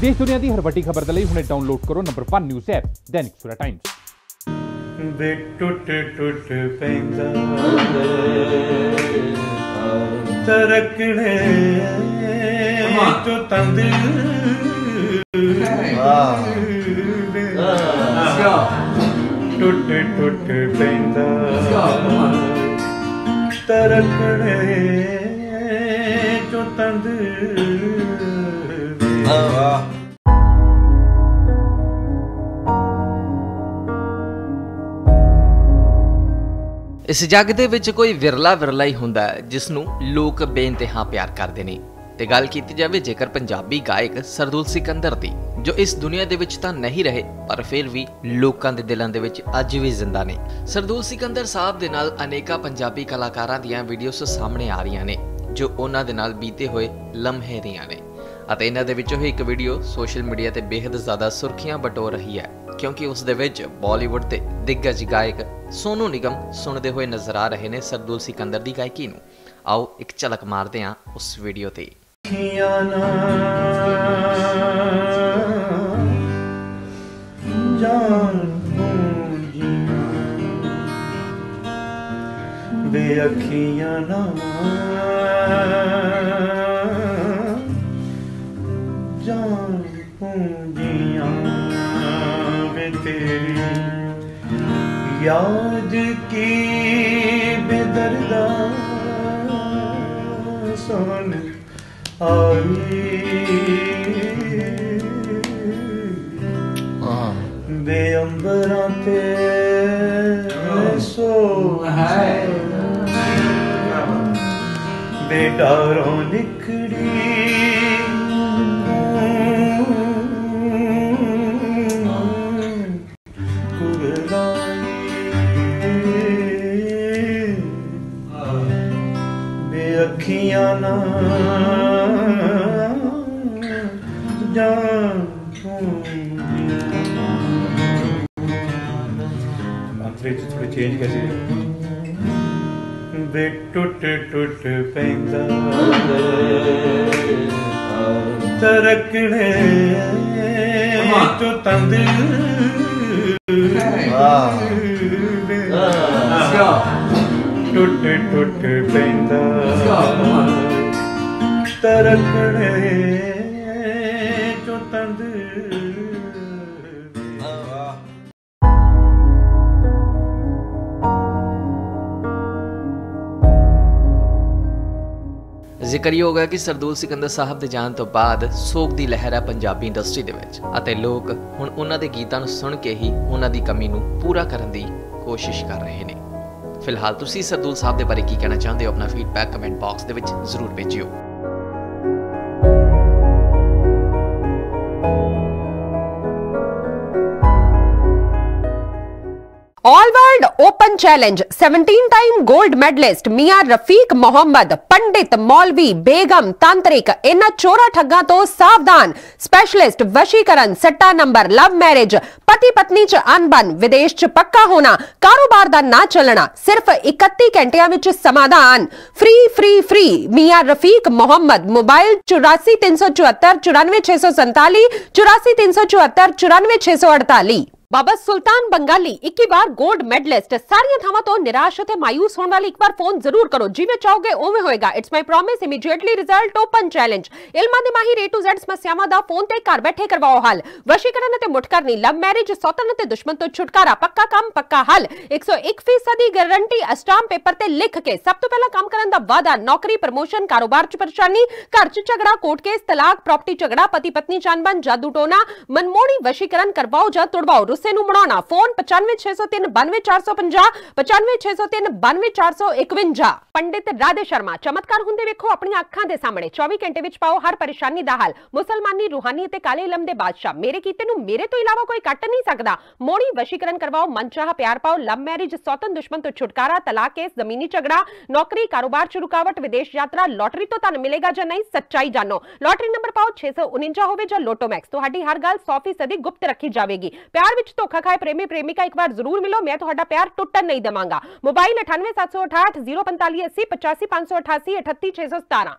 ਦੇਸ਼ ਦੁਨੀਆ ਦੀ ਹਰ ਵੱਡੀ ਖਬਰ ਦੇ ਲਈ ਹੁਣੇ ਡਾਊਨਲੋਡ ਕਰੋ ਨੰਬਰ 1 ਨਿਊਜ਼ ਐਪ ਦੈਨਿਕ ਸੂਰਾ ਟਾਈਮਜ਼ ਵੇ ਟੁੱਟ ਟੁੱਟ ਪੈਂਦਾ ਤਰਕਣੇ ਜੋ ਤੰਦ ਟੁੱਟ ਟੁੱਟ ਪੈਂਦਾ ਤਰਕਣੇ ਜੋ ਤੰਦ ਇਸ ਜੱਗ ਦੇ ਵਿੱਚ ਕੋਈ ਵਿਰਲਾ ਵਿਰਲਾ ਹੀ ਹੁੰਦਾ ਜਿਸ ਨੂੰ ਲੋਕ ਬੇਇੰਤਹਾ ਪਿਆਰ ਕਰਦੇ ਨੇ। ਤੇ ਗੱਲ ਕੀਤੀ ਜਾਵੇ ਜੇਕਰ ਪੰਜਾਬੀ ਗਾਇਕ ਸਰਦੂਲ ਸਿਕੰਦਰ ਦੀ, ਜੋ ਇਸ ਦੁਨੀਆ ਦੇ ਵਿੱਚ ਤਾਂ ਨਹੀਂ ਰਹੇ, ਪਰ ਫਿਰ ਵੀ ਲੋਕਾਂ ਦੇ ਦਿਲਾਂ ਦੇ ਵਿੱਚ ਅੱਜ ਵੀ ਜ਼ਿੰਦਾ ਨੇ। ਸਰਦੂਲ ਸਿਕੰਦਰ ਸਾਹਿਬ ਦੇ ਨਾਲ ਅਨੇਕਾਂ ਪੰਜਾਬੀ ਕਲਾਕਾਰਾਂ ਦੀਆਂ ਵੀਡੀਓਜ਼ ਸਾਹਮਣੇ ਆ ਰਹੀਆਂ ਨੇ, ਜੋ ਉਹਨਾਂ ਦੇ ਨਾਲ ਬੀਤੇ ਹੋਏ ਲਮਹੇ ਦੀਆਂ ਨੇ। ਅਤੇ ਇਹਨਾਂ ਦੇ ਵਿੱਚੋਂ ਹੀ ਇੱਕ ਵੀਡੀਓ ਸੋਸ਼ਲ ਮੀਡੀਆ ਤੇ ਬੇहद ਜ਼ਿਆਦਾ ਸੁਰਖੀਆਂ ਬਟੋ ਰਹੀ ਹੈ, ਕਿਉਂਕਿ ਉਸ ਦੇ ਵਿੱਚ ਬਾਲੀਵੁੱਡ ਦੇ ਦਿੱਗਜ ਗਾਇਕ ਸੋਨੂ ਨਿਗਮ ਸੁਣਦੇ ਹੋਏ ਨਜ਼ਰ ਆ ਰਹੇ ਨੇ ਸਰਦੂਲ ਸਿਕੰਦਰ ਦੀ ਗਾਇਕੀ ਨੂੰ। ਆਓ ਇੱਕ ਝਲਕ ਮਾਰਦੇ ਹਾਂ ਉਸ ਵੀਡੀਓ ਤੇ। ਜਾਨ ਪੂੰਜੀਆਂ ਵੇ ਨਾ ਜਾਨ ਪੂੰਜੀਆਂ ਵੇ ਤੇਰੀ ਯਾਦ ਕੀ ਬੇਦਰਦਾ ਸੁਣ ਆਈ। ਅੰਬਰਾਂ ਤੇ ਸੋ ਹੈ ਬੇ ਡਾਰੋਂ ਨਿਕੜੀ ਅੱਖੀਆਂ ਨਾ ਜਾਨ ਮੰਤਰੇ ਚ ਥੋੜੇ ਚੇਂਜ ਕੈਸੇ ਬੇ ਟੁੱਟ ਟੁੱਟ ਪੈਂਦਾ ਤਰਕਣੇ ਤੋਂ ਤੰਦ ਟੁੱਟ ਟੁੱਟ ਪੈਂਦਾ ਤਰਕਣੇ ਜੋ ਤੰਦ ਜ਼ਿਕਰਯੋਗ ਹੈ ਕਿ ਸਰਦੂਲ ਸਿਕੰਦਰ ਸਾਹਿਬ ਦੇ ਜਾਣ ਤੋਂ ਬਾਅਦ ਸੋਗ ਦੀ ਲਹਿਰ ਹੈ ਪੰਜਾਬੀ ਇੰਡਸਟਰੀ ਦੇ ਵਿੱਚ ਅਤੇ ਲੋਕ ਹੁਣ ਉਹਨਾਂ ਦੇ ਗੀਤਾਂ ਨੂੰ ਸੁਣ ਕੇ ਹੀ ਉਹਨਾਂ ਦੀ ਕਮੀ ਨੂੰ ਪੂਰਾ ਕਰਨ ਦੀ ਕੋਸ਼ਿਸ਼ ਕਰ ਰਹੇ ਨੇ। ਫਿਲਹਾਲ ਤੁਸੀਂ ਸਰਦੂਲ ਸਾਹਿਬ ਦੇ ਬਾਰੇ ਕੀ ਕਹਿਣਾ ਚਾਹੁੰਦੇ ਹੋ ਆਪਣਾ ਫੀਡਬੈਕ ਕਮੈਂਟ ਬਾਕਸ ਦੇ ਵਿੱਚ ਜ਼ਰੂਰ ਭੇਜਿਓ। World open challenge 17 time gold medalist मियाँ रफीक मोहम्मद पंडित मौलवी बेगम तांत्रिक इन चोरा ठगा तो सावधान स्पेशलिस्ट वशीकरण सट्टा नंबर लव मैरिज पति पत्नी च अनबन विदेश च पक्का होना कारोबार का ना चलना सिर्फ़ 31 चौहत्तर चौरानवे ਸਮਾਧਾਨ सौ संताली चौरासी तीन सौ चौहत्तर चौरानवे 843447494647 सौ अड़ताली ਬਾਬਾ ਸੁਲਤਾਨ ਬੰਗਾਲੀ 21 ਵਾਰ 골ਡ ਮੈਡਲਿਸਟ ਸਾਰੀਆਂ ਥਾਵਾਂ ਤੋਂ ਨਿਰਾਸ਼ ਅਤੇ ਮਾਇੂਸ ਹੋਣ ਵਾਲੀ ਇੱਕ ਵਾਰ ਫੋਨ ਜ਼ਰੂਰ ਕਰੋ। ਜਿਵੇਂ ਚਾਹੋਗੇ ਉਵੇਂ ਹੋਏਗਾ। It's my promise immediately result open challenge ਇਲਮਾਂ ਦੇ ਮਾਹਿਰ A to Z ਸਮੱਸਿਆਵਾਂ ਦਾ ਫੋਨ ਤੇ ਘਰ ਬੈਠੇ ਕਰਵਾਓ ਹੱਲ। ਵਸ਼ੀਕਰਨ ਅਤੇ ਮੁਠ ਲਵ ਮੈਰਿਜ ਸੌਤਨ ਅਤੇ ਦੁਸ਼ਮਣ ਤੋਂ ਛੁਟਕਾਰਾ। ਪੱਕਾ ਕੰਮ, ਪੱਕਾ ਹੱਲ। 101% ਦੀ ਗਾਰੰਟੀ ਅਸਟਾਮ ਪੇਪਰ ਤੇ ਲਿਖ ਕੇ। ਸਭ ਤੋਂ ਪਹਿਲਾਂ ਕੰਮ ਕਰਨ ਦਾ ਵਾਅਦਾ, ਨੌਕਰੀ, ਪ੍ਰਮੋਸ਼ਨ, ਕਾਰੋਬਾਰ 'ਚ ਪਰੇਸ਼ਾਨੀ, ਘਰ 'ਚ ਝਗੜਾ ਕੋਰਟ ਕੇਸ ਤਲਾਕ ਪ੍ਰਾਪਰਟੀ ਝਗੜਾ ਪਤੀ ਪਤਨੀ ਚਾਨਬਨ ਜਾਦੂ ਟੋਨਾ। ਮਨਮੋੜੀ ਵਸ਼ੀਕਰਨ ਕਰਵਾਓ ਜਾਂ ਤੁੜਵਾਓ। ਰੁੱਸੇ ਨੂੰ ਬਣਾਉਣਾ। ਫੋਨ 95603 92450 95603 ਪੰਡਿਤ ਰਾਧੇ ਸ਼ਰਮਾ, ਚਮਤਕਾਰ ਹੁੰਦੇ ਵੇਖੋ ਆਪਣੀਆਂ ਅੱਖਾਂ ਦੇ ਸਾਹਮਣੇ। 24 ਘੰਟੇ ਵਿੱਚ ਪਾਓ ਹਰ ਪਰੇਸ਼ਾਨੀ ਦਾ ਹੱਲ। ਮੁਸਲਮਾਨੀ ਰੂਹਾਨੀ ਅਤੇ ਕਾਲੇ ਇਲਮ ਦੇ ਬਾਦਸ਼ਾਹ। ਮੇਰੇ ਕੀਤੇ ਨੂੰ ਮੇਰੇ ਤੋਂ ਇਲਾਵਾ ਕੋਈ ਕੱਟ ਨਹੀਂ ਸਕਦਾ। ਮੋੜੀ ਵਸ਼ੀਕਰਨ ਕਰਵਾਓ, ਮਨਚਾਹਾ ਪਿਆਰ ਪਾਓ, ਲਵ ਮੈਰਿਜ, ਸੌਤਨ ਦੁਸ਼ਮਣ ਤੋਂ ਛੁਟਕਾਰਾ, ਤਲਾਕ ਕੇਸ, ਜ਼ਮੀਨੀ ਝਗੜਾ, ਨੌਕਰੀ, ਕਾਰੋਬਾਰ ਚ ਰੁਕਾਵਟ ਵਿਦੇਸ਼ ਯਾਤਰਾ, ਲੋਟਰੀ ਤੋਂ ਤੁਹਾਨੂੰ ਮਿਲੇਗਾ ਜਾਂ ਨਹੀਂ, ਸੱਚਾਈ ਜਾਣੋ। ਲੋਟਰੀ ਨੰਬਰ ਪਾਓ 649 ਹੋਵੇ ਜਾਂ ਲੋਟੋ ਮੈਕਸ ਤੁਹਾਡੀ ਹਰ ਗੱਲ 100% ਗੁਪਤ ਰੱਖੀ ਜਾਵੇਗੀ। ਪਿਆਰ ਵਿੱਚ कुछ तो धोखा खाए प्रेमी, प्रेमिका, एक बार ज़रूर मिलो। मैं तो प्यार टुटन नहीं देवगा। मोबाइल अठानवे सात सौ अठाठ, ज़ीरो पंताली अस्सी पचासी पाँच सौ अठासी अठती छह सौ सतारा